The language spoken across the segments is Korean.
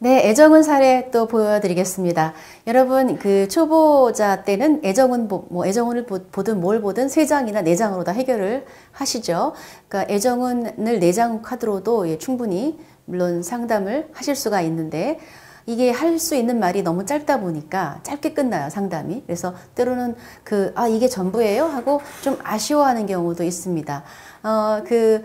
네, 애정은 사례 또 보여드리겠습니다. 여러분, 그 초보자 때는 애정은, 뭐, 애정운을 보든 뭘 보든 세 장이나 네 장으로 다 해결을 하시죠. 그러니까 애정운을 네 장 카드로도 예, 충분히 물론 상담을 하실 수가 있는데, 이게 할 수 있는 말이 너무 짧다 보니까 짧게 끝나요, 상담이. 그래서 때로는 그, 아, 이게 전부예요? 하고 좀 아쉬워하는 경우도 있습니다. 어, 그,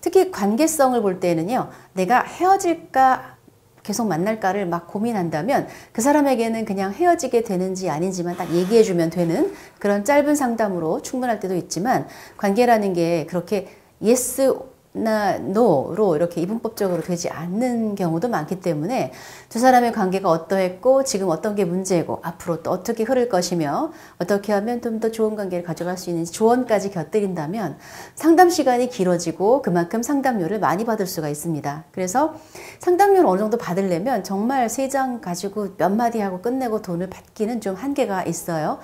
특히 관계성을 볼 때는요, 내가 헤어질까 계속 만날까를 막 고민한다면 그 사람에게는 그냥 헤어지게 되는지 아닌지만 딱 얘기해주면 되는 그런 짧은 상담으로 충분할 때도 있지만 관계라는 게 그렇게 yes 나 no로 이렇게 이분법적으로 되지 않는 경우도 많기 때문에 두 사람의 관계가 어떠했고 지금 어떤 게 문제고 앞으로 또 어떻게 흐를 것이며 어떻게 하면 좀 더 좋은 관계를 가져갈 수 있는지 조언까지 곁들인다면 상담 시간이 길어지고 그만큼 상담료를 많이 받을 수가 있습니다. 그래서 상담료를 어느 정도 받으려면 정말 세 장 가지고 몇 마디 하고 끝내고 돈을 받기는 좀 한계가 있어요.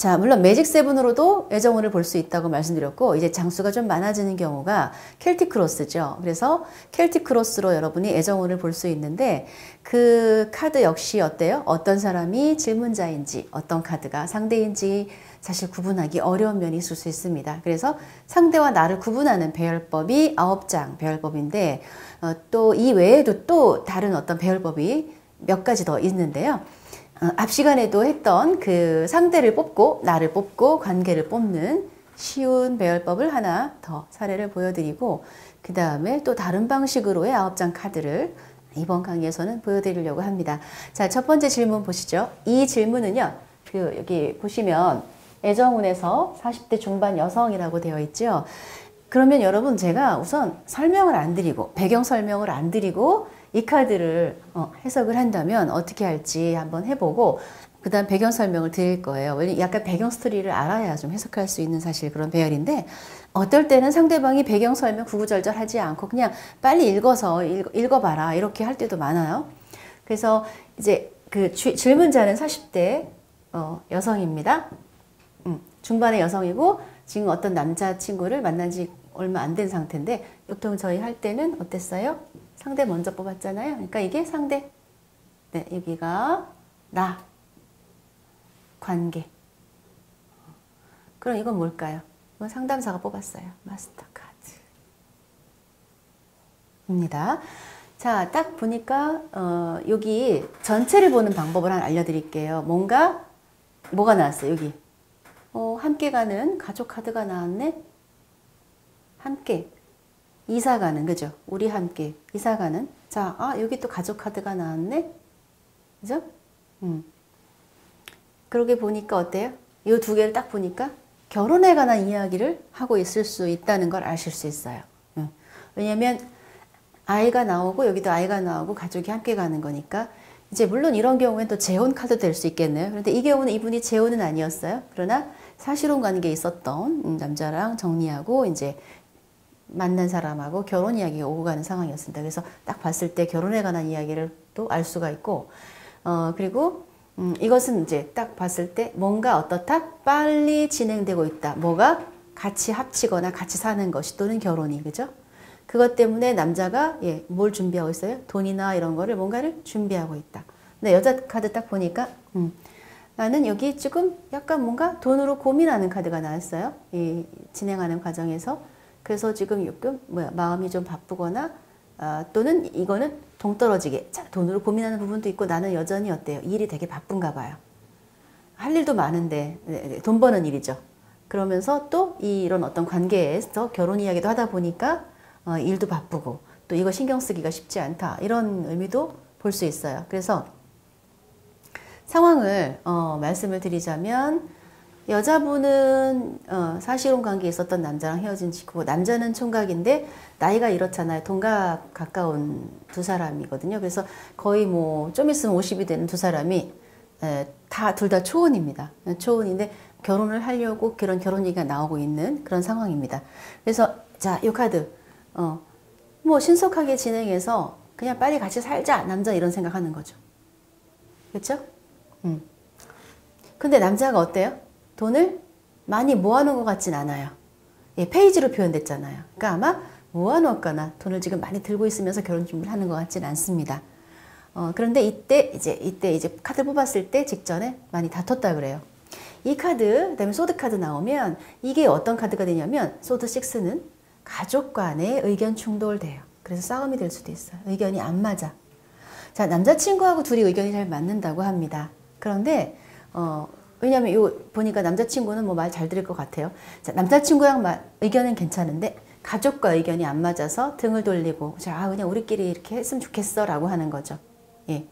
자, 물론 매직 세븐으로도 애정운을 볼수 있다고 말씀드렸고, 이제 장수가 좀 많아지는 경우가 켈틱 크로스죠. 그래서 켈틱 크로스로 여러분이 애정운을 볼수 있는데, 그 카드 역시 어때요? 어떤 사람이 질문자인지, 어떤 카드가 상대인지 사실 구분하기 어려운 면이 있을 수 있습니다. 그래서 상대와 나를 구분하는 배열법이 아홉 장 배열법인데, 어, 또이 외에도 또 다른 어떤 배열법이 몇 가지 더 있는데요. 어, 앞 시간에도 했던 그 상대를 뽑고 나를 뽑고 관계를 뽑는 쉬운 배열법을 하나 더 사례를 보여드리고 그 다음에 또 다른 방식으로의 아홉 장 카드를 이번 강의에서는 보여드리려고 합니다. 자, 첫 번째 질문 보시죠. 이 질문은요. 그 여기 보시면 애정운에서 40대 중반 여성이라고 되어 있죠. 그러면 여러분 제가 우선 설명을 안 드리고 배경 설명을 안 드리고 이 카드를 어, 해석을 한다면 어떻게 할지 한번 해보고 그 다음 배경 설명을 드릴 거예요. 왜냐면 약간 배경 스토리를 알아야 좀 해석할 수 있는 사실 그런 배열인데 어떨 때는 상대방이 배경 설명 구구절절 하지 않고 그냥 빨리 읽어서 읽 어, 봐라 이렇게 할 때도 많아요. 그래서 이제 그 주, 질문자는 40대 어, 여성입니다. 음, 중반의 여성이고 지금 어떤 남자친구를 만난 지 얼마 안 된 상태인데 보통 저희 할 때는 어땠어요? 상대 먼저 뽑았잖아요. 그러니까 이게 상대. 네, 여기가 나. 관계. 그럼 이건 뭘까요? 이건 상담사가 뽑았어요. 마스터카드. 입니다. 자, 딱 보니까 어, 여기 전체를 보는 방법을 하나 알려드릴게요. 뭔가 뭐가 나왔어요? 여기 어, 함께 가는 가족 카드가 나왔네. 함께 이사 가는 그죠? 우리 함께 이사 가는 자, 아 여기 또 가족 카드가 나왔네. 그죠? 음. 그러게 보니까 어때요? 이 두 개를 딱 보니까 결혼에 관한 이야기를 하고 있을 수 있다는 걸 아실 수 있어요. 음. 왜냐면 아이가 나오고 여기도 아이가 나오고 가족이 함께 가는 거니까 이제 물론 이런 경우엔 또 재혼 카드 될 수 있겠네요. 그런데 이 경우는 이분이 재혼은 아니었어요. 그러나 사실혼 관계에 있었던 음, 남자랑 정리하고 이제 만난 사람하고 결혼 이야기가 오고 가는 상황이었습니다. 그래서 딱 봤을 때 결혼에 관한 이야기를 또 알 수가 있고, 어, 그리고, 음, 이것은 이제 딱 봤을 때 뭔가 어떻다? 빨리 진행되고 있다. 뭐가 같이 합치거나 같이 사는 것이 또는 결혼이, 그죠? 그것 때문에 남자가, 예, 뭘 준비하고 있어요? 돈이나 이런 거를 뭔가를 준비하고 있다. 근데 여자 카드 딱 보니까, 음, 나는 여기 조금 약간 뭔가 돈으로 고민하는 카드가 나왔어요. 이 진행하는 과정에서. 그래서 지금 조금 뭐야 마음이 좀 바쁘거나 아, 또는 이거는 동떨어지게 자, 돈으로 고민하는 부분도 있고 나는 여전히 어때요? 일이 되게 바쁜가 봐요. 할 일도 많은데 네, 네, 돈 버는 일이죠. 그러면서 또 이런 어떤 관계에서 결혼 이야기도 하다 보니까 어, 일도 바쁘고 또 이거 신경 쓰기가 쉽지 않다 이런 의미도 볼 수 있어요. 그래서 상황을 어, 말씀을 드리자면 여자분은 어, 사실혼 관계에 있었던 남자랑 헤어진 직후고 남자는 총각인데 나이가 이렇잖아요. 동갑 가까운 두 사람이거든요. 그래서 거의 뭐 좀 있으면 50이 되는 두 사람이 다 둘 다 초혼입니다. 초혼인데 결혼을 하려고 그런 결혼 얘기가 나오고 있는 그런 상황입니다. 그래서 자, 이 카드 어, 뭐 신속하게 진행해서 그냥 빨리 같이 살자 남자 이런 생각하는 거죠. 그렇죠? 음. 근데 남자가 어때요? 돈을 많이 모아놓은 것 같진 않아요. 예, page로 표현됐잖아요. 그러니까 아마 모아놓거나 돈을 지금 많이 들고 있으면서 결혼 준비를 하는 것 같진 않습니다. 어, 그런데 이때 이제 이때 이제 카드 뽑았을 때 직전에 많이 다퉜다 그래요. 이 카드, 그다음에 sword 카드 나오면 이게 어떤 카드가 되냐면 sword 6는 가족 간의 의견 충돌돼요. 그래서 싸움이 될 수도 있어요. 의견이 안 맞아. 자, 남자친구하고 둘이 의견이 잘 맞는다고 합니다. 그런데 어, 왜냐면 요 보니까 남자친구는 뭐 말 잘 들을 것 같아요. 자, 남자친구랑 말, 의견은 괜찮은데 가족과 의견이 안 맞아서 등을 돌리고 자, 아, 그냥 우리끼리 이렇게 했으면 좋겠어 라고 하는 거죠. 예.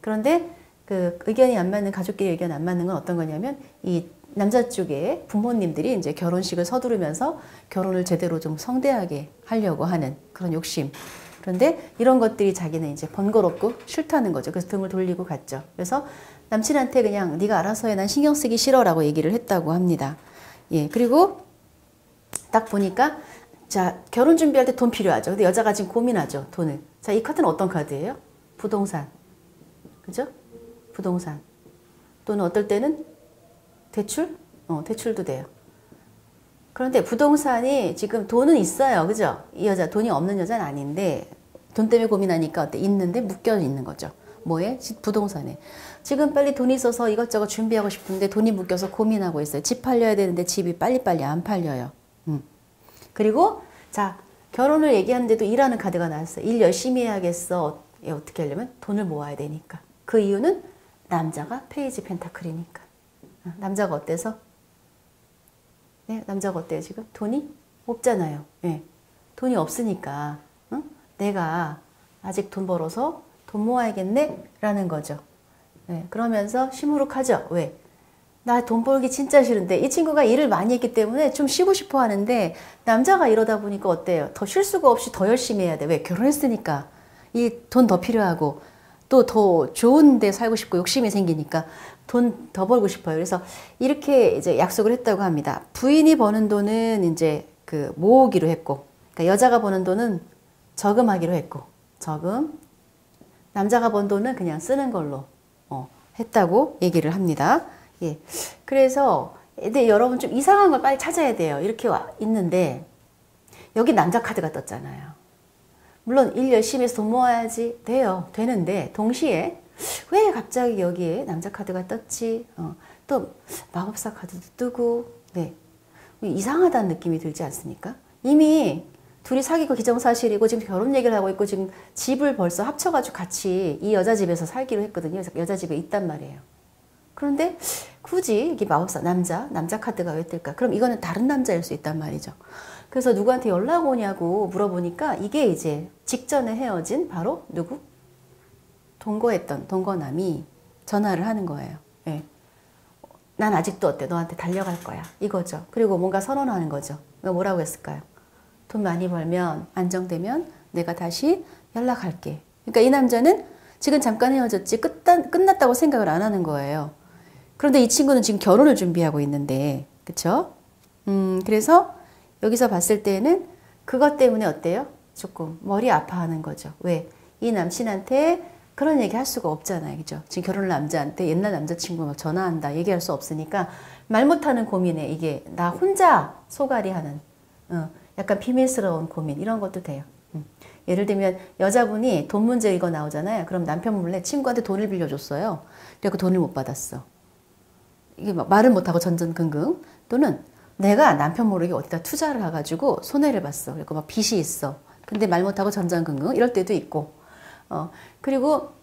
그런데 그 의견이 안 맞는 가족끼리 의견 안 맞는 건 어떤 거냐면 이 남자 쪽에 부모님들이 이제 결혼식을 서두르면서 결혼을 제대로 좀 성대하게 하려고 하는 그런 욕심. 그런데 이런 것들이 자기는 이제 번거롭고 싫다는 거죠. 그래서 등을 돌리고 갔죠. 그래서 남친한테 그냥 네가 알아서 해. 난 신경 쓰기 싫어라고 얘기를 했다고 합니다. 예. 그리고 딱 보니까 자, 결혼 준비할 때 돈 필요하죠. 근데 여자가 지금 고민하죠. 돈을. 자, 이 카드는 어떤 카드예요? 부동산. 그죠? 부동산. 또는 어떨 때는 대출? 어, 대출도 돼요. 그런데 부동산이 지금 돈은 있어요. 그죠? 이 여자 돈이 없는 여자는 아닌데 돈 때문에 고민하니까 어때? 있는데 묶여 있는 거죠. 뭐에? 부동산에. 지금 빨리 돈이 있어서 이것저것 준비하고 싶은데 돈이 묶여서 고민하고 있어요. 집 팔려야 되는데 집이 빨리빨리 안 팔려요. 음. 그리고 자 결혼을 얘기하는데도 일하는 카드가 나왔어요. 일 열심히 해야겠어. 예, 어떻게 하려면 돈을 모아야 되니까. 그 이유는 남자가 페이지 펜타클이니까. 어, 남자가 어때서? 네, 남자가 어때요 지금? 돈이 없잖아요. 네. 돈이 없으니까 응? 내가 아직 돈 벌어서 돈 모아야겠네? 라는 거죠. 네, 그러면서 시무룩하죠. 왜? 나 돈 벌기 진짜 싫은데 이 친구가 일을 많이 했기 때문에 좀 쉬고 싶어 하는데 남자가 이러다 보니까 어때요? 더 쉴 수가 없이 더 열심히 해야 돼. 왜? 결혼했으니까 이 돈 더 필요하고 또 더 좋은 데 살고 싶고 욕심이 생기니까 돈 더 벌고 싶어요. 그래서 이렇게 이제 약속을 했다고 합니다. 부인이 버는 돈은 이제 그 모으기로 했고 그러니까 여자가 버는 돈은 저금하기로 했고 저금 남자가 번 돈은 그냥 쓰는 걸로 어, 했다고 얘기를 합니다. 예. 그래서 근데 여러분 좀 이상한 걸 빨리 찾아야 돼요. 이렇게 와 있는데 여기 남자 카드가 떴잖아요. 물론 일 열심히 해서 돈 모아야지 돼요. 되는데 동시에 왜 갑자기 여기에 남자 카드가 떴지? 어, 또 마법사 카드도 뜨고 네. 이상하다는 느낌이 들지 않습니까? 이미 둘이 사귀고 기정사실이고 지금 결혼 얘기를 하고 있고 지금 집을 벌써 합쳐가지고 같이 이 여자 집에서 살기로 했거든요. 여자 집에 있단 말이에요. 그런데 굳이 이게 마법사 남자 남자 카드가 왜 뜰까? 그럼 이거는 다른 남자일 수 있단 말이죠. 그래서 누구한테 연락 오냐고 물어보니까 이게 이제 직전에 헤어진 바로 누구? 동거했던 동거남이 전화를 하는 거예요. 예. 난 아직도 어때? 너한테 달려갈 거야. 이거죠. 그리고 뭔가 선언하는 거죠. 뭐라고 했을까요? 돈 많이 벌면 안정되면 내가 다시 연락할게. 그러니까 이 남자는 지금 잠깐 헤어졌지 끝단, 끝났다고 생각을 안 하는 거예요. 그런데 이 친구는 지금 결혼을 준비하고 있는데, 그쵸? 음, 그래서 여기서 봤을 때는 그것 때문에 어때요? 조금 머리 아파하는 거죠. 왜? 이 남친한테 그런 얘기 할 수가 없잖아요. 그죠? 지금 결혼을 남자한테 옛날 남자친구 막 전화한다 얘기할 수 없으니까 말 못하는 고민에 이게 나 혼자 소갈이 하는, 어, 약간 비밀스러운 고민 이런 것도 돼요. 음. 예를 들면 여자분이 돈 문제 이거 나오잖아요. 그럼 남편 몰래 친구한테 돈을 빌려줬어요. 그래고 돈을 못 받았어. 이게 막 말을 못하고 전전긍긍 또는 내가 남편 모르게 어디다 투자를 해가지고 손해를 봤어. 그리고 막 빚이 있어. 근데 말 못하고 전전긍긍 이럴 때도 있고. 어 그리고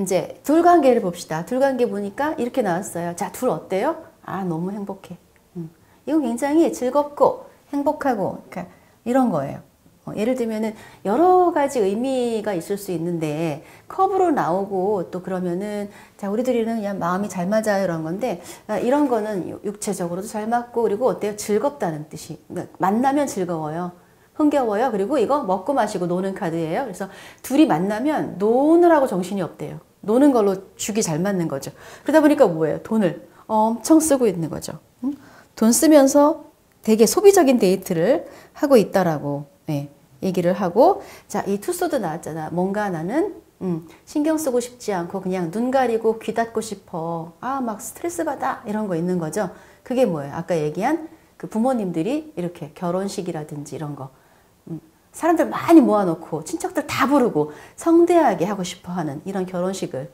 이제 둘 관계를 봅시다. 둘 관계 보니까 이렇게 나왔어요. 자, 둘 어때요? 아, 너무 행복해. 음. 이건 굉장히 즐겁고 행복하고 그러니까 이런 거예요. 어, 예를 들면은 여러 가지 의미가 있을 수 있는데 컵으로 나오고 또 그러면은 자 우리들이는 그냥 마음이 잘 맞아요 이런 건데 아, 이런 거는 육체적으로도 잘 맞고 그리고 어때요? 즐겁다는 뜻이. 그러니까 만나면 즐거워요. 흥겨워요. 그리고 이거 먹고 마시고 노는 카드예요. 그래서 둘이 만나면 노느라고 정신이 없대요. 노는 걸로 죽이 잘 맞는 거죠. 그러다 보니까 뭐예요? 돈을 엄청 쓰고 있는 거죠. 응? 돈 쓰면서 되게 소비적인 데이트를 하고 있다라고 네, 얘기를 하고 자 이 two sword 나왔잖아. 뭔가 나는 음, 신경 쓰고 싶지 않고 그냥 눈 가리고 귀 닫고 싶어. 아 막 스트레스 받아 이런 거 있는 거죠. 그게 뭐예요? 아까 얘기한 그 부모님들이 이렇게 결혼식이라든지 이런 거 음, 사람들 많이 모아놓고 친척들 다 부르고 성대하게 하고 싶어 하는 이런 결혼식을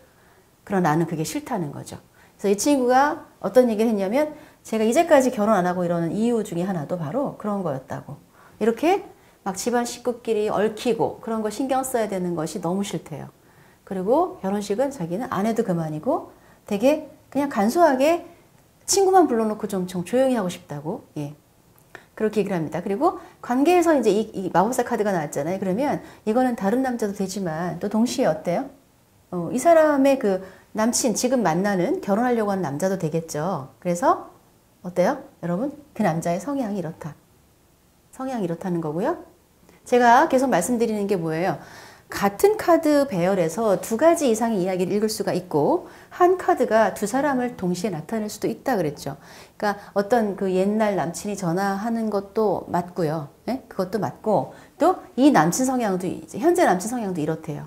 그러나 나는 그게 싫다는 거죠. 그래서 이 친구가 어떤 얘기를 했냐면 제가 이제까지 결혼 안 하고 이러는 이유 중에 하나도 바로 그런 거였다고. 이렇게 막 집안 식구끼리 얽히고 그런 거 신경 써야 되는 것이 너무 싫대요. 그리고 결혼식은 자기는 안 해도 그만이고 되게 그냥 간소하게 친구만 불러놓고 좀, 좀 조용히 하고 싶다고. 예. 그렇게 얘기를 합니다. 그리고 관계에서 이제 이, 이, 마법사 카드가 나왔잖아요. 그러면 이거는 다른 남자도 되지만 또 동시에 어때요? 어, 이 사람의 그 남친, 지금 만나는 결혼하려고 하는 남자도 되겠죠. 그래서 어때요? 여러분? 그 남자의 성향이 이렇다. 성향이 이렇다는 거고요. 제가 계속 말씀드리는 게 뭐예요? 같은 카드 배열에서 두 가지 이상의 이야기를 읽을 수가 있고 한 카드가 두 사람을 동시에 나타낼 수도 있다 그랬죠. 그러니까 어떤 그 옛날 남친이 전화하는 것도 맞고요. 네? 그것도 맞고 또 이 남친 성향도 현재 남친 성향도 이렇대요.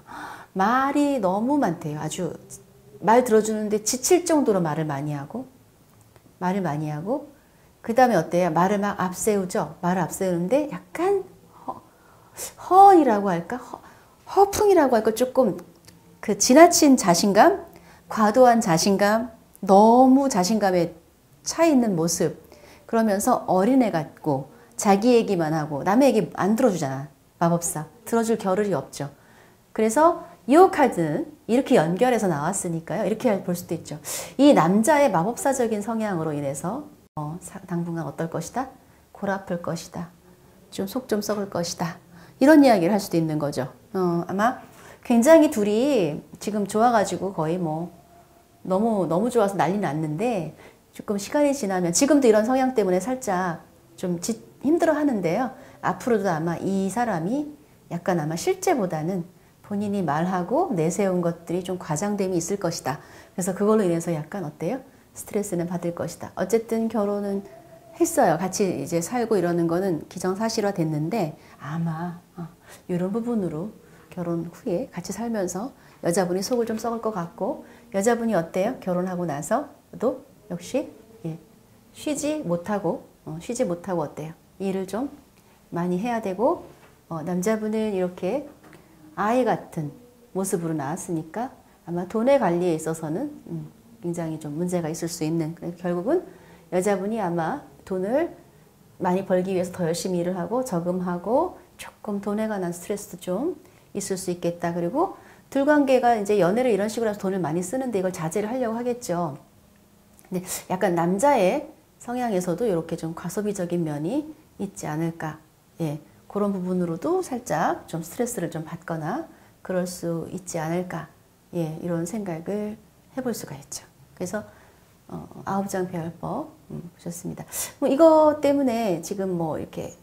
말이 너무 많대요. 아주 말 들어주는데 지칠 정도로 말을 많이 하고 말을 많이 하고 그 다음에 어때요? 말을 막 앞세우죠. 말을 앞세우는데 약간 허, 허이라고 할까? 허, 허풍이라고 할까? 조금 그 지나친 자신감, 과도한 자신감, 너무 자신감에 차 있는 모습. 그러면서 어린애 같고 자기 얘기만 하고 남의 얘기 안 들어주잖아. 마법사. 들어줄 겨를이 없죠. 그래서 이 카드는 이렇게 연결해서 나왔으니까요. 이렇게 볼 수도 있죠. 이 남자의 마법사적인 성향으로 인해서 어, 당분간 어떨 것이다? 골 아플 것이다. 좀속좀 썩을 것이다. 이런 이야기를 할 수도 있는 거죠. 어, 아마 굉장히 둘이 지금 좋아가지고 거의 뭐 너무 너무 좋아서 난리 났는데 조금 시간이 지나면 지금도 이런 성향 때문에 살짝 좀 지, 힘들어 하는데요. 앞으로도 아마 이 사람이 약간 아마 실제보다는 본인이 말하고 내세운 것들이 좀 과장됨이 있을 것이다. 그래서 그걸로 인해서 약간 어때요? 스트레스는 받을 것이다. 어쨌든 결혼은 했어요. 같이 이제 살고 이러는 거는 기정사실화 됐는데 아마 어, 이런 부분으로 결혼 후에 같이 살면서 여자분이 속을 좀 썩을 것 같고 여자분이 어때요? 결혼하고 나서도 역시 예, 쉬지 못하고 어, 쉬지 못하고 어때요? 일을 좀 많이 해야 되고 어, 남자분은 이렇게 아이 같은 모습으로 나왔으니까 아마 돈의 관리에 있어서는 음, 굉장히 좀 문제가 있을 수 있는 결국은 여자분이 아마 돈을 많이 벌기 위해서 더 열심히 일을 하고 저금하고 조금 돈에 관한 스트레스도 좀 있을 수 있겠다. 그리고 둘 관계가 이제 연애를 이런 식으로 해서 돈을 많이 쓰는데 이걸 자제를 하려고 하겠죠. 근데 약간 남자의 성향에서도 이렇게 좀 과소비적인 면이 있지 않을까. 예. 그런 부분으로도 살짝 좀 스트레스를 좀 받거나 그럴 수 있지 않을까. 예. 이런 생각을 해볼 수가 있죠. 그래서 어, 아홉장 배열법 음, 보셨습니다. 뭐 이거 때문에 지금 뭐 이렇게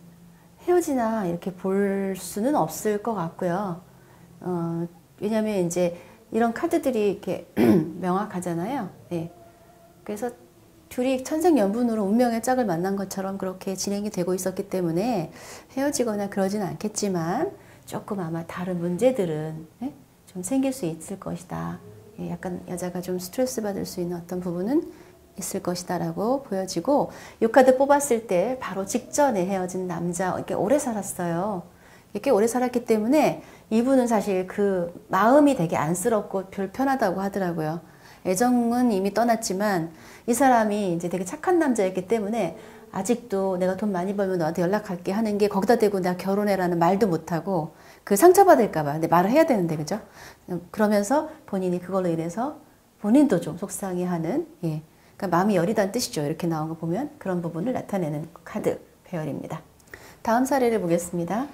헤어지나 이렇게 볼 수는 없을 것 같고요. 어, 왜냐하면 이제 이런 카드들이 이렇게 명확하잖아요. 네. 그래서 둘이 천생연분으로 운명의 짝을 만난 것처럼 그렇게 진행이 되고 있었기 때문에 헤어지거나 그러진 않겠지만 조금 아마 다른 문제들은 네? 좀 생길 수 있을 것이다. 예, 약간 여자가 좀 스트레스 받을 수 있는 어떤 부분은 있을 것이다라고 보여지고 이 카드 뽑았을 때 바로 직전에 헤어진 남자 이렇게 오래 살았어요. 이렇게 오래 살았기 때문에 이분은 사실 그 마음이 되게 안쓰럽고 불편하다고 하더라고요. 애정은 이미 떠났지만 이 사람이 이제 되게 착한 남자였기 때문에 아직도 내가 돈 많이 벌면 너한테 연락할게 하는 게 거기다 대고 내가 결혼해라는 말도 못하고 그 상처받을까봐 근데 말을 해야 되는데 그죠? 그러면서 본인이 그걸로 인해서 본인도 좀 속상해하는 예. 그러니까 마음이 여리다는 뜻이죠. 이렇게 나온 거 보면 그런 부분을 나타내는 카드 배열입니다. 다음 사례를 보겠습니다.